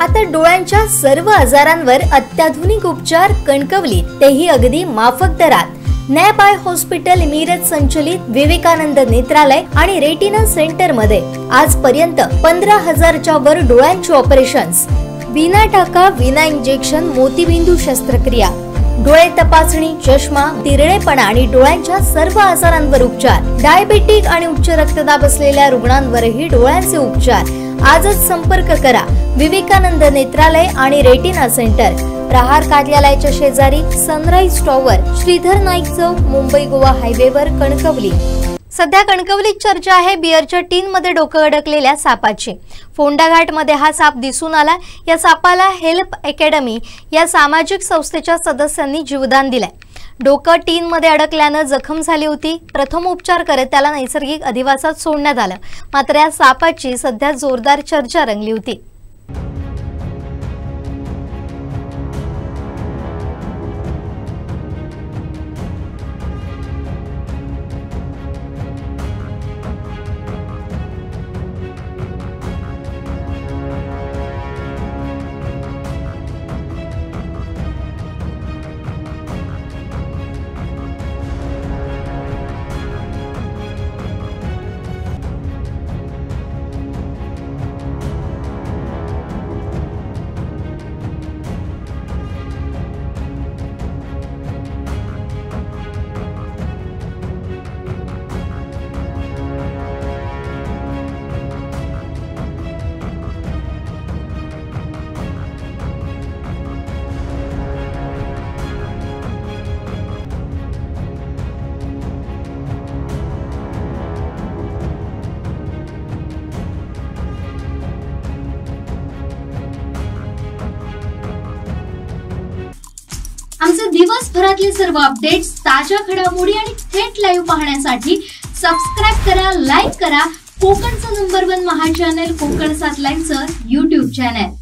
आता डोळ्यांच्या सर्व आजारांवर अत्याधुनिक उपचार कणकवली तेही अगदी माफक दरात. नॅप हॉस्पिटल मिरज संचलित विवेकानंद नेत्रालय आणि रेटिना सेंटरमध्ये आजपर्यंत पंधरा हजारच्या वर डोळ्यांचे ऑपरेशन्स. विना टाका विना इंजेक्शन मोतीबिंदू शस्त्रक्रिया. डोळे तपासणी चष्मा तिरळेपणा आणि डोळ्यांच्या सर्व आजारांवर उपचार. डायबेटिक आणि उच्च रक्तदाब असलेल्या रुग्णांवरही डोळ्यांचे उपचार. आजच संपर्क करा. विवेकानंद नेत्रालय आणि रेटिना सेंटर. प्रहार कार्यालयाच्या शेजारी सनराईज टॉवर श्रीधर नाईक चौक मुंबई गोवा हायवेवर कणकवली. सध्या कणकवलीत चर्चा आहे बिअरच्या टीन मध्ये डोकं अडकलेल्या सापाची. फोंडाघाटमध्ये मध्ये हा साप दिसून आला. या सापाला हेल्प अकॅडमी या सामाजिक संस्थेच्या सदस्यांनी जीवदान दिलंय. डोकं टीनमध्ये अडकल्यानं जखम झाली होती. प्रथम उपचार करत त्याला नैसर्गिक अधिवासात सोडण्यात आलं. मात्र या सापाची सध्या जोरदार चर्चा रंगली होती. आमचे दिवसभरातले सर्व अपडेट्स ताज्या घडामोडी आणि थेट लाईव्ह पाहण्यासाठी सबस्क्राईब करा लाईक करा. कोकणचं number one Maha channel Kokan सात लाईनचं युट्यूब चॅनल